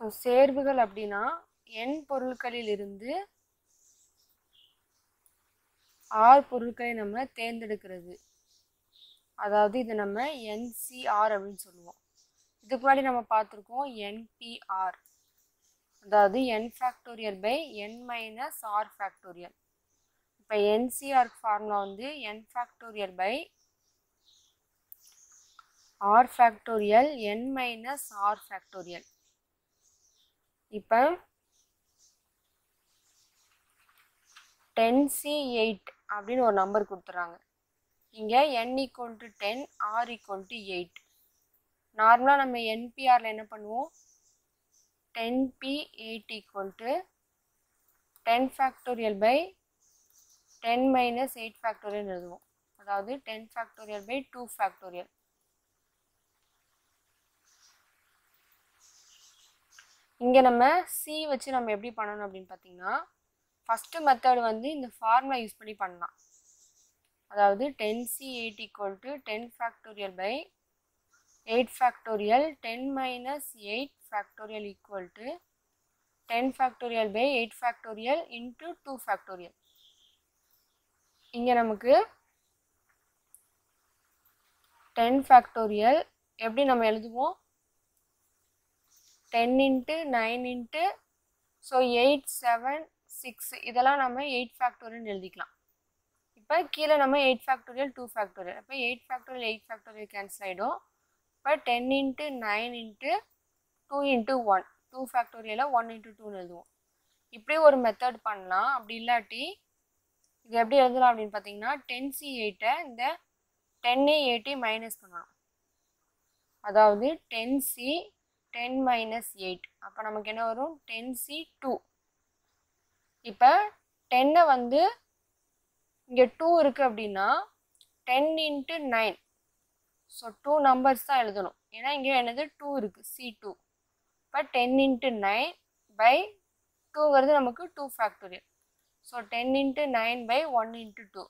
So சேர்வுகள் அப்படின்னா எண் பொருட்களில் இருந்து ஆர் பொருட்களை நம்ம தேர்ந்தெடுக்கிறது. அதாவது இதை நம்ம என்சிஆர் அப்படின்னு சொல்லுவோம். இதுக்கு முன்னாடி நம்ம பார்த்துருக்கோம் என்பிஆர் அதாவது n factorial by n minus r factorial இப்போ என்சிஆர் ஃபார்முலா வந்து n factorial by r factorial n minus r factorial இப்போ டென் சி எயிட் அப்படின்னு ஒரு நம்பர் கொடுத்துட்றாங்க இங்கே n equal to ten r equal to eight நார்மலாக நம்ம என்பிஆரில் என்ன பண்ணுவோம்? Ten P eight equal to ten factorial by ten minus eight factorial எழுதுவோம். அதாவது ten factorial by two factorial இங்கே நம்ம சி வச்சு நம்ம எப்படி பண்ணணும் அப்படின்னு பார்த்தீங்கன்னா ஃபஸ்ட்டு மெத்தட் வந்து இந்த ஃபார்முலா யூஸ் பண்ணி பண்ணலாம். அதாவது ten C eight equal to ten factorial by eight factorial ten minus eight factorial equal to ten factorial by eight factorial into two factorial இங்கே நமக்கு டென் ஃபேக்டோரியல் எப்படி நம்ம எழுதுவோம்? Ten into nine into so eight seven six இதெல்லாம் நம்ம eight factorial எழுதிக்கலாம். இப்போ கீழே நம்ம எயிட் ஃபேக்டோரியல் டூ ஃபேக்டோரியல் அப்போ eight factorial eight factorial cancel ஆகிடும் இப்போ ten into nine into two into one two ஃபேக்டோரியலாக one into டூன்னு எழுதுவோம். இப்படி ஒரு மெத்தட் பண்ணலாம். அப்படி இல்லாட்டி இது எப்படி எழுதலாம் அப்படின்னு பார்த்தீங்கன்னா டென் சி எயிட்டை இந்த டென்னு எயிட்டி மைனஸ் பண்ணணும். அதாவது ten C ten minus eight அப்போ நமக்கு என்ன வரும்? டென் சி டூ இப்போ டென்னை வந்து இங்கே டூ இருக்குது அப்படின்னா ten into nine so two numbers தான் எழுதணும். ஏன்னா இங்கே என்னது? டூ இருக்குது சி டூ இப்போ டென் இன்ட்டு நைன் பை டூங்கிறது நமக்கு two factorial so ten into nine by one into two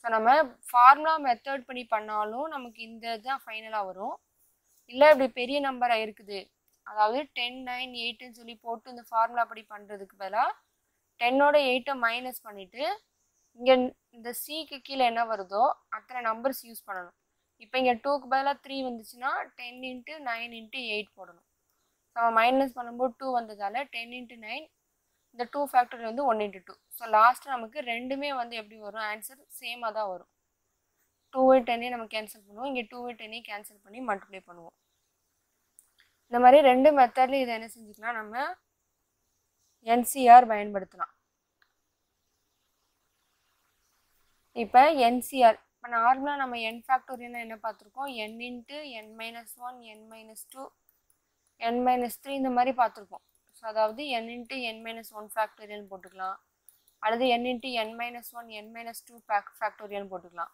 so நம்ம ஃபார்முலா மெத்தட் பண்ணி பண்ணாலும் நமக்கு இந்த இதுதான் ஃபைனலாக வரும். இல்லை இப்படி பெரிய நம்பராக இருக்குது. அதாவது டென் நைன் எயிட்டுன்னு சொல்லி போட்டு இந்த ஃபார்முலா படி பண்ணுறதுக்கு பதிலாக டென்னோட எயிட்டை மைனஸ் பண்ணிவிட்டு இங்கே இந்த சிக்கு கீழே என்ன வருதோ அத்தனை நம்பர்ஸ் யூஸ் பண்ணணும். இப்போ இங்கே டூக்கு பதிலாக த்ரீ வந்துச்சுன்னா ten into nine into eight போடணும். நம்ம மைனஸ் பண்ணும்போது டூ வந்ததால் டென் இன்ட்டு நைன் இந்த டூ ஃபேக்டரி வந்து one into two so last நமக்கு ரெண்டுமே வந்து எப்படி வரும்? ஆன்சர் சேமாக தான் வரும். டூ டென்னே நம்ம கேன்சல் பண்ணுவோம். இங்கே டூ டென்னே கேன்சல் பண்ணி மல்டிப்ளை பண்ணுவோம். இந்த மாதிரி ரெண்டு மெத்தட்லையும் இதை என்ன செஞ்சுக்கலாம்? நம்ம என்சிஆர் பயன்படுத்தலாம். இப்போ என்சிஆர் இப்போ நார்மலாக நம்ம என் ஃபேக்டோரியல் என்ன பார்த்துருக்கோம்? N into n minus one n minus two n minus three இந்த மாதிரி பார்த்துருக்கோம். ஸோ அதாவது n into n minus one factorial போட்டுக்கலாம். அல்லது n into n minus one n minus two fac factorial போட்டுக்கலாம்.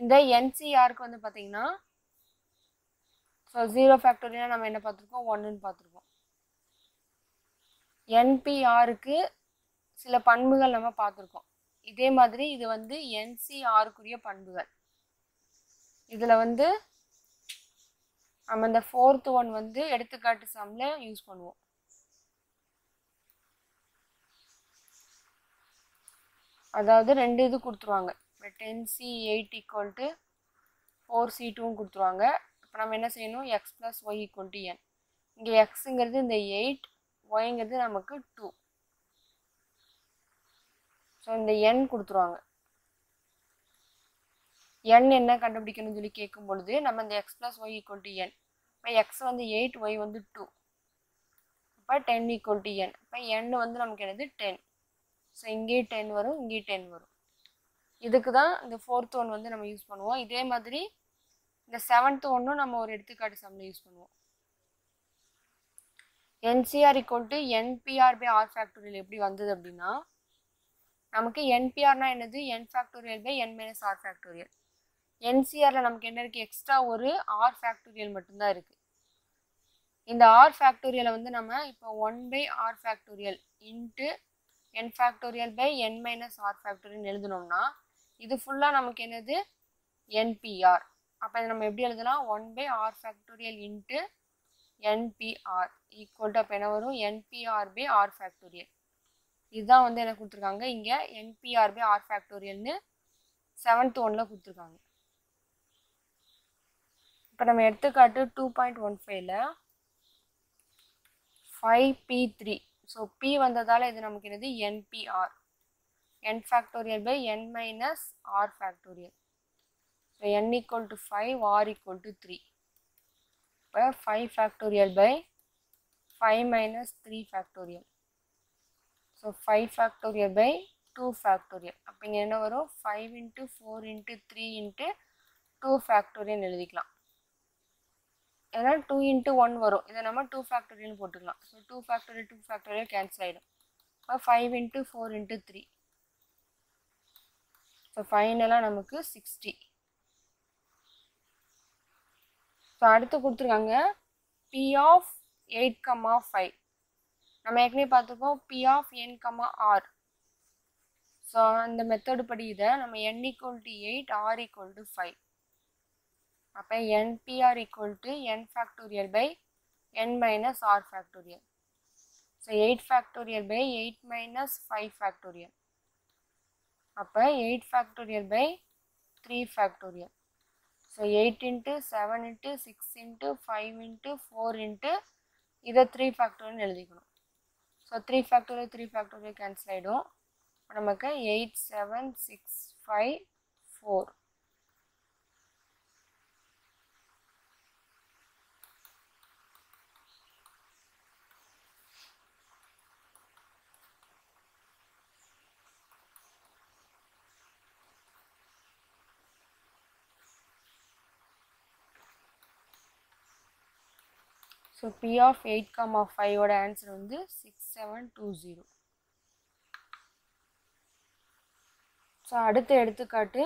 இந்த என்சிஆருக்கு வந்து பார்த்தீங்கன்னா ஸோ ஜீரோ ஃபேக்டோரியல் நம்ம என்ன பார்த்துருக்கோம் ஒன்றுன்னு பார்த்துருக்கோம் என்பிஆருக்கு சில பண்புகள் நம்ம பார்த்துருக்கோம் இதே மாதிரி இது வந்து என்சிஆருக்குரிய பண்புகள். இதில் வந்து நம்ம இந்த ஃபோர்த் ஒன் வந்து எடுத்துக்காட்டு சம்மில் யூஸ் பண்ணுவோம். அதாவது ரெண்டு இது கொடுத்துருவாங்க. இப்போ ten C eight equal to four C டூன்னு கொடுத்துருவாங்க. இப்போ நம்ம என்ன செய்யணும்? X plus y equal to n இங்கே எக்ஸுங்கிறது இந்த எயிட் ஒய்ங்கிறது நமக்கு டூ ஸோ இந்த என் கொடுத்துருவாங்க. என் என்ன கண்டுபிடிக்கணும்னு சொல்லி கேட்கும் பொழுது நம்ம இந்த x plus y equal to n இப்போ எக்ஸ் வந்து எயிட் ஒய் வந்து டூ இப்போ டென் ஈக்குவல் டு என் இப்போ என் வந்து நமக்கு என்னது? டென் ஸோ இங்கேயும் டென் வரும் இங்கேயும் டென் வரும். இதுக்கு தான் இந்த ஃபோர்த் ஒன் வந்து நம்ம யூஸ் பண்ணுவோம். இதே மாதிரி இந்த செவன்த் ஒன்றும் நம்ம ஒரு எடுத்துக்காட்டு சம்மில் யூஸ் பண்ணுவோம். NCr equal to nPr by r factorial எப்படி வந்தது அப்படின்னா நமக்கு என்பிஆர்னா என்னது? N factorial by n minus r factorial என்சிஆரில் நமக்கு என்ன இருக்குது எக்ஸ்ட்ரா ஒரு ஆர் ஃபேக்டோரியல் மட்டும்தான் இருக்குது இந்த ஆர் ஃபேக்டோரியலை வந்து நம்ம இப்போ one by r factorial into n factorial by n minus r factorial எழுதுனோம்னா இது ஃபுல்லாக நமக்கு என்னது? என்பிஆர் அப்போ இதை நம்ம எப்படி எழுதலாம்? One by r factorial into nPr equal to அப்போ என்ன வரும்? என்பிஆர் பை ஆர் ஃபேக்டோரியல் இதுதான் வந்து என்ன கொடுத்துருக்காங்க. இங்கே என்பிஆர் பை ஆர் ஃபேக்டோரியல்னு செவன்த் ஒனில் கொடுத்துருக்காங்க. இப்போ நம்ம எடுத்துக்காட்டு டூ பாயிண்ட் ஒன் ஃபைவ்ல five P three so P வந்ததால் இது நமக்கு என்னது? NPr n factorial by n minus r factorial. So n equal to 5, r equal to 3. இப்போ 5 factorial by 5 minus 3 factorial. So 5 factorial by 2 factorial. அப்போ இங்கே என்ன வரும் 5 into 4 into 3 into 2 factorial எழுதிக்கலாம் ஏன்னா 2 into 1 வரும் இதை நம்ம 2 factorial போட்டுக்கலாம் ஸோ 2 factorial 2 factorial கேன்சல் ஆகிடும் இப்போ five into four into three so ஃபைனலாக நமக்கு சிக்ஸ்டி ஸோ அடுத்து கொடுத்துருக்காங்க P of eight comma five நம்ம ஏற்கனவே பார்த்துருக்கோம் P of n comma r so அந்த மெத்தடு படி இதை நம்ம n equal to eight r equal to five அப்போ nPr equal to n factorial by n minus r factorial so eight factorial by eight minus five factorial அப்போ eight factorial by three factorial so eight into seven into six into five into four into இதை three factorial எழுதிக்கணும். So three factorial three factorial cancel ஆகிடும் நமக்கு eight seven six five four so P of eight comma ஃபைவோட answer வந்து six seven two zero so அடுத்த எடுத்துக்காட்டு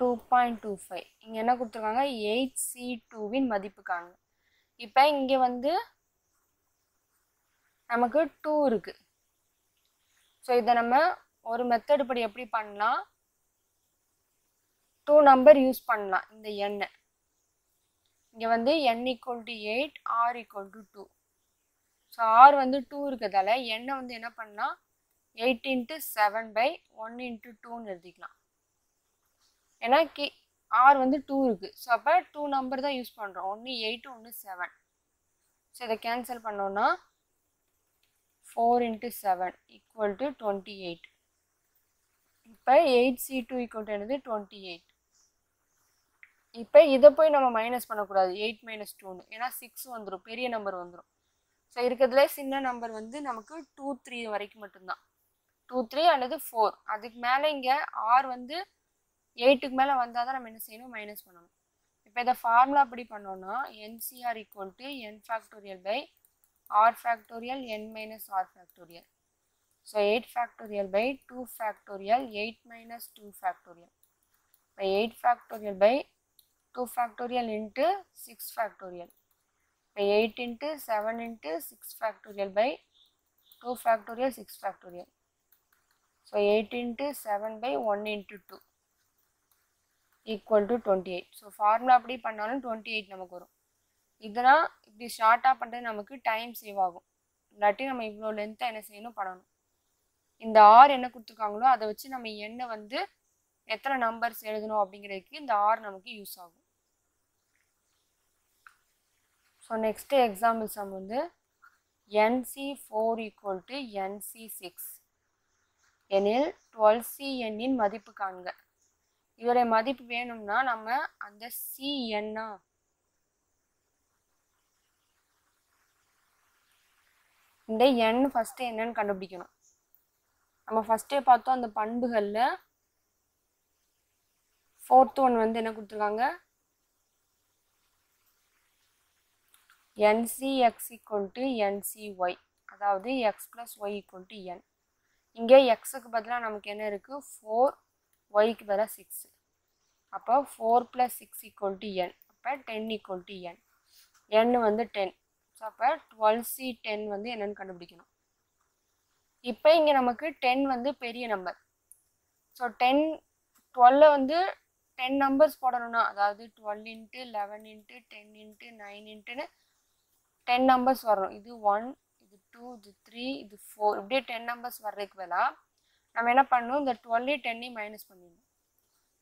two point two five இங்கே என்ன கொடுத்துருக்காங்க? எயிட் சி டூவின் மதிப்பு காணுங்க இப்போ இங்கே வந்து நமக்கு டூ இருக்குது ஸோ இதை நம்ம ஒரு மெத்தடு படி எப்படி பண்ணலாம்? நம்பர் யூஸ் பண்ணலாம் இந்த எண்ணை இங்கே வந்து n equal to eight r equal to two so r வந்து டூ இருக்கிறதால எண்ணை வந்து என்ன பண்ணலாம்? Eight into seven by one into டூன்னு எழுதிக்கலாம். ஏன்னா கி ஆர் வந்து டூ இருக்குது ஸோ அப்போ டூ நம்பர் தான் யூஸ் பண்ணுறோம் ஒன்று எயிட் ஒன்று செவன் ஸோ இதை கேன்சல் பண்ணோன்னா four into seven equal to twenty eight இப்போ eight C two equal to என்னது? டுவெண்ட்டி எயிட் இப்போ இதை போய் நம்ம மைனஸ் பண்ணக்கூடாது. எயிட் மைனஸ் டூன்னு ஏன்னா சிக்ஸ் வந்துடும் பெரிய நம்பர் வந்துடும் ஸோ இருக்கிறதுல சின்ன நம்பர் வந்து நமக்கு டூ த்ரீ வரைக்கும் மட்டும்தான். டூ த்ரீ அல்லது ஃபோர் அதுக்கு மேலே இங்கே ஆர் வந்து எயிட்டுக்கு மேலே வந்தால் தான் நம்ம என்ன செய்யணும்? மைனஸ் பண்ணணும். இப்போ இதை ஃபார்முலா அப்படி பண்ணோம்னா nCr equal to n factorial by r factorial n minus r factorial so eight factorial by two factorial eight minus two factorial இப்போ eight factorial by two factorial into six factorial இப்போ eight into seven into six factorial by two factorial six factorial so eight into seven by one into two equal to twenty eight so அப்படி பண்ணாலும் twenty eight நமக்கு வரும். இதெல்லாம் இப்படி ஷார்ட்டாக பண்ணுறது நமக்கு டைம் சேவ் ஆகும். இல்லாட்டி நம்ம இவ்வளோ லென்த்தாக என்ன செய்யணும்? பண்ணணும். இந்த ஆர் என்ன கொடுத்துருக்காங்களோ அதை வச்சு நம்ம என்ன வந்து எத்தனை நம்பர்ஸ் எழுதணும் அப்படிங்கிறதுக்கு இந்த ஆர் நமக்கு யூஸ் ஆகும். ஸோ நெக்ஸ்ட்டு எக்ஸாம்பிள் சம் வந்து nC four equal to nC six எனில் டுவெல் சி எண்ணின் மதிப்பு காண்க. இதோடைய மதிப்பு வேணும்னா நம்ம அந்த சி எண்ணா இந்த எண் ஃபஸ்ட்டு என்னன்னு கண்டுபிடிக்கணும். நம்ம ஃபஸ்ட்டே பார்த்தோம் அந்த பண்புகளில் ஃபோர்த் ஒன் வந்து என்ன கொடுத்துருக்காங்க? என்சிஎக்ஸ் ஈக்குவல் டு என்சி அதாவது x plus y equal to n இங்கே எக்ஸுக்கு பதிலாக நமக்கு என்ன இருக்குது ஃபோர் ஒய்க்கு பதிலாக சிக்ஸு அப்போ four plus six equal to n அப்போ ten equal to n n வந்து டென் ஸோ அப்போ டுவெல் சி டென் வந்து என்னென்னு கண்டுபிடிக்கணும். இப்போ இங்கே நமக்கு டென் வந்து பெரிய நம்பர் ஸோ டென் டுவெல்லை வந்து டென் நம்பர்ஸ் போடணும்னா அதாவது twelve into eleven into ten into nine இன்ட்டுன்னு ten numbers வரணும் இது ஒன் இது டூ இது த்ரீ இது ஃபோர் இப்படியே டென் நம்பர்ஸ் வர்றதுக்கு பதிலாக நம்ம என்ன பண்ணணும்? இந்த டுவெல்லையும் டென்னையும் மைனஸ் பண்ணிடணும்.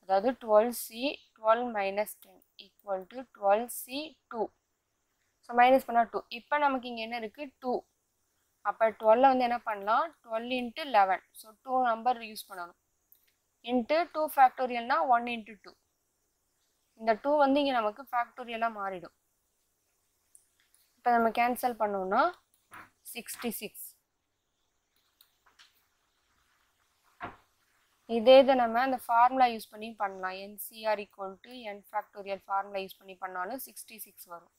அதாவது twelve C twelve minus ten equal to twelve C two so minus பண்ணால் டூ இப்போ நமக்கு இங்கே என்ன இருக்குது டூ அப்போ டுவெல்ல வந்து என்ன பண்ணலாம்? Twelve into eleven so two number use பண்ணணும். இன்ட்டு டூ ஃபேக்டோரியல்னால் ஒன் இன்ட்டு டூ இந்த டூ வந்து இங்கே நமக்கு ஃபேக்டோரியலாக மாறிடும். இப்போ நம்ம கேன்சல் பண்ணோம்னா சிக்ஸ்டி சிக்ஸ் இதே இதை நம்ம அந்த ஃபார்முலா யூஸ் பண்ணி பண்ணலாம். NCr equal to n factorial formula use பண்ணி பண்ணாலும் சிக்ஸ்டி சிக்ஸ் வரும்.